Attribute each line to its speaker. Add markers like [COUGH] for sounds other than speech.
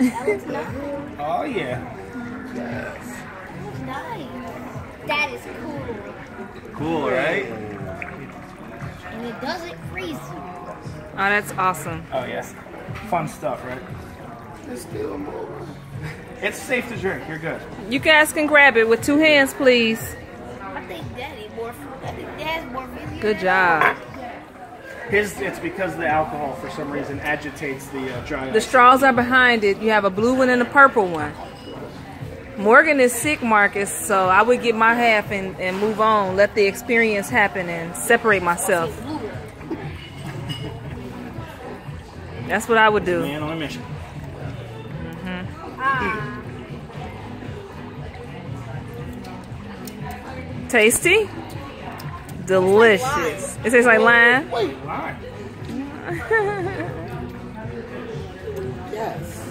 Speaker 1: That looks nice.
Speaker 2: Oh yeah.
Speaker 1: Looks nice. That is cool.
Speaker 2: Cool, right?
Speaker 1: And it doesn't freeze.
Speaker 3: Oh, that's awesome.
Speaker 2: Oh yes. Fun stuff, right?
Speaker 4: It's still moving.
Speaker 2: It's safe to drink. You're good.
Speaker 3: You guys can grab it with two hands, please.
Speaker 1: I think Daddy more. I think Dad's more.
Speaker 3: Good job.
Speaker 2: His it's because the alcohol for some reason agitates the uh, dry
Speaker 3: The straws are behind it. You have a blue one and a purple one. Morgan is sick, Markes, so I would get my half and, and move on. Let the experience happen and separate myself. That's what I would do.
Speaker 2: Man on a mission.
Speaker 1: Mm Ah.
Speaker 3: Tasty? Delicious. It tastes like lime.
Speaker 4: Wait,
Speaker 2: right. [LAUGHS]
Speaker 4: yes.